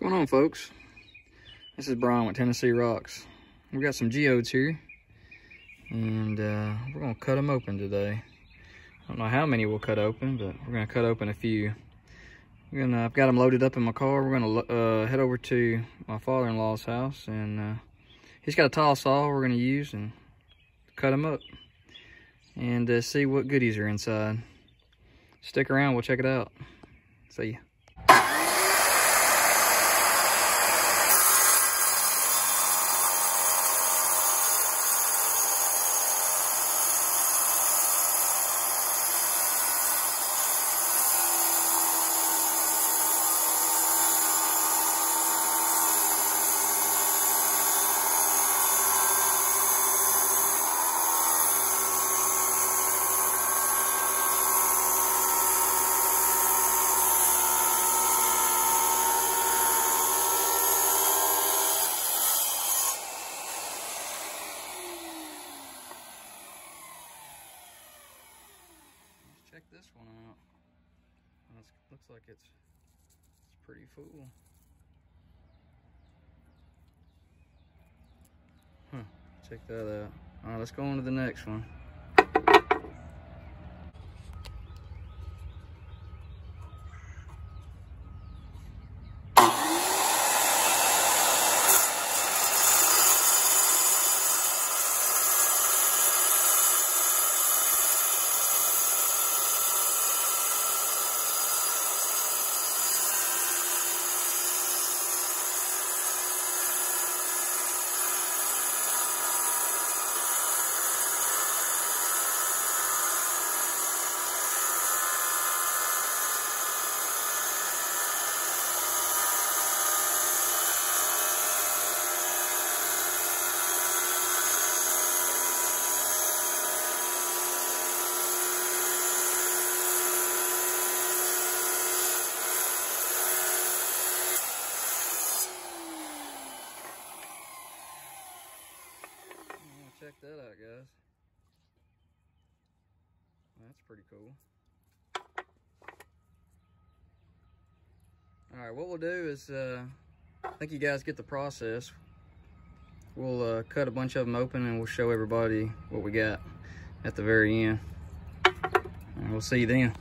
going on, folks? This is Brian with Tennessee Rocks. We got some geodes here, and uh, we're gonna cut them open today. I don't know how many we'll cut open, but we're gonna cut open a few. Gonna, I've got them loaded up in my car. We're gonna uh, head over to my father-in-law's house, and uh, he's got a tile saw we're gonna use and cut them up, and uh, see what goodies are inside. Stick around, we'll check it out. See ya. Check this one out. That's, looks like it's it's pretty full. Huh, check that out. All right, let's go on to the next one. Yeah, check that out, guys. That's pretty cool. All right, what we'll do is, uh, I think you guys get the process. We'll uh, cut a bunch of them open and we'll show everybody what we got at the very end. And we'll see you then.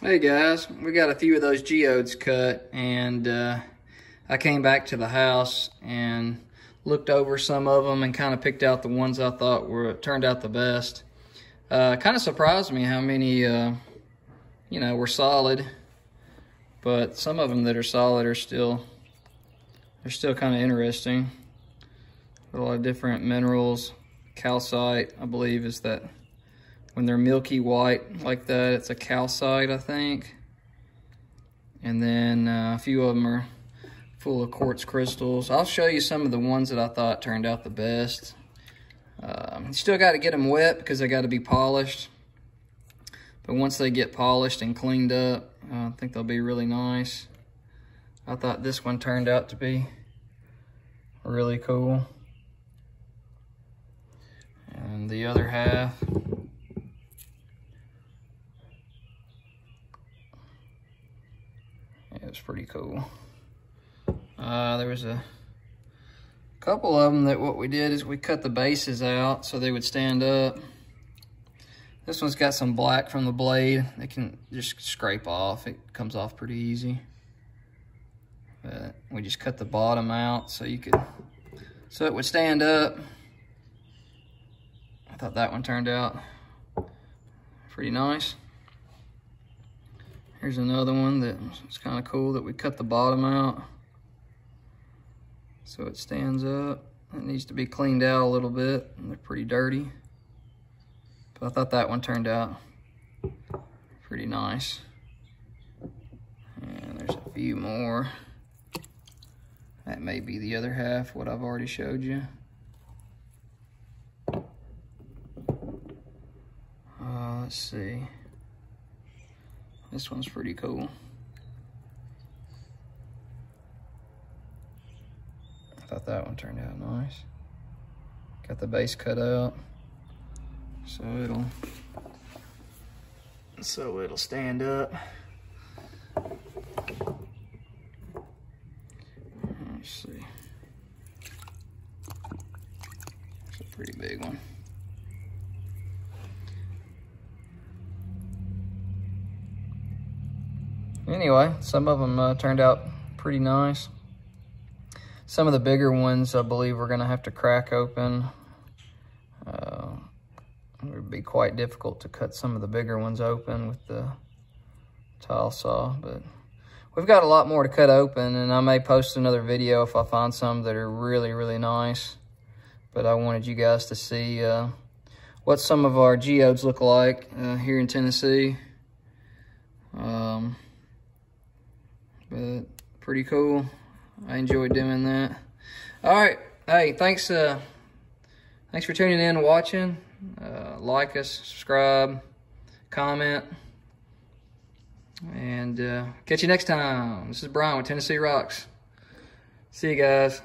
Hey guys, we got a few of those geodes cut and uh, I came back to the house and looked over some of them and kind of picked out the ones I thought were turned out the best. Uh, kind of surprised me how many, uh, you know, were solid, but some of them that are solid are still, they're still kind of interesting. A lot of different minerals. Calcite, I believe, is that when they're milky white like that, it's a calcite, I think. And then uh, a few of them are full of quartz crystals. I'll show you some of the ones that I thought turned out the best. Um, still got to get them wet because they got to be polished. But once they get polished and cleaned up, uh, I think they'll be really nice. I thought this one turned out to be really cool. And the other half, it was pretty cool. Uh, there was a couple of them that what we did is we cut the bases out so they would stand up. This one's got some black from the blade. It can just scrape off. It comes off pretty easy. But we just cut the bottom out so you could, so it would stand up. I thought that one turned out pretty nice. Here's another one that's kind of cool that we cut the bottom out so it stands up. It needs to be cleaned out a little bit. They're pretty dirty. But I thought that one turned out pretty nice. And there's a few more. That may be the other half, what I've already showed you. Uh, let's see. This one's pretty cool. that one turned out nice. Got the base cut out, so it'll so it'll stand up. Let's see. It's a pretty big one. Anyway, some of them uh, turned out pretty nice. Some of the bigger ones, I believe, we're going to have to crack open. Uh, it would be quite difficult to cut some of the bigger ones open with the tile saw, but we've got a lot more to cut open, and I may post another video if I find some that are really, really nice. But I wanted you guys to see uh, what some of our geodes look like uh, here in Tennessee. Um, but pretty cool. I enjoyed doing that. All right. Hey, thanks. Uh, thanks for tuning in and watching. Uh, like us, subscribe, comment, and uh, catch you next time. This is Brian with Tennessee Rocks. See you guys.